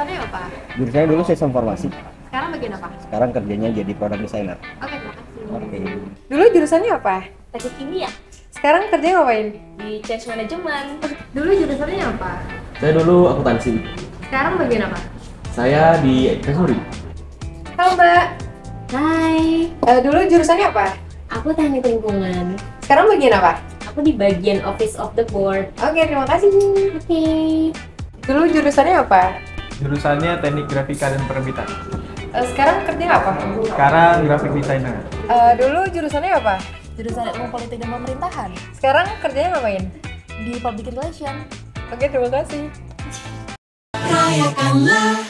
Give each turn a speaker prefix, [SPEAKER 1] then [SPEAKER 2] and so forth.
[SPEAKER 1] jurusannya apa?
[SPEAKER 2] Jurusannya dulu sistem informasi,
[SPEAKER 1] Sekarang bagian apa?
[SPEAKER 2] sekarang kerjanya jadi product designer.
[SPEAKER 1] Oke, terima kasih.
[SPEAKER 2] Oke.
[SPEAKER 3] Dulu jurusannya apa?
[SPEAKER 4] teknik kimia
[SPEAKER 3] Sekarang kerjanya ngapain?
[SPEAKER 4] di change management
[SPEAKER 1] Dulu jurusannya apa?
[SPEAKER 5] Saya dulu akuntansi.
[SPEAKER 1] Sekarang bagian apa?
[SPEAKER 5] Saya di Kasuri.
[SPEAKER 3] Halo Mbak.
[SPEAKER 4] Hai
[SPEAKER 3] Eh, dulu jurusannya apa?
[SPEAKER 4] aku teknik lingkungan
[SPEAKER 3] Sekarang bagian apa?
[SPEAKER 4] aku di bagian office of the board
[SPEAKER 3] Oke, terima kasih.
[SPEAKER 4] oke
[SPEAKER 3] Dulu jurusannya apa?
[SPEAKER 6] Jurusannya teknik grafika dan penerbitan.
[SPEAKER 3] Eh, sekarang kerjanya apa?
[SPEAKER 6] Sekarang graphic designer.
[SPEAKER 3] Eh, dulu jurusannya apa?
[SPEAKER 7] jurusan ilmu politik dan pemerintahan
[SPEAKER 3] Sekarang kerjanya ngapain?
[SPEAKER 7] di public relation
[SPEAKER 3] Oke, terima kasih.
[SPEAKER 8] Rayakanlah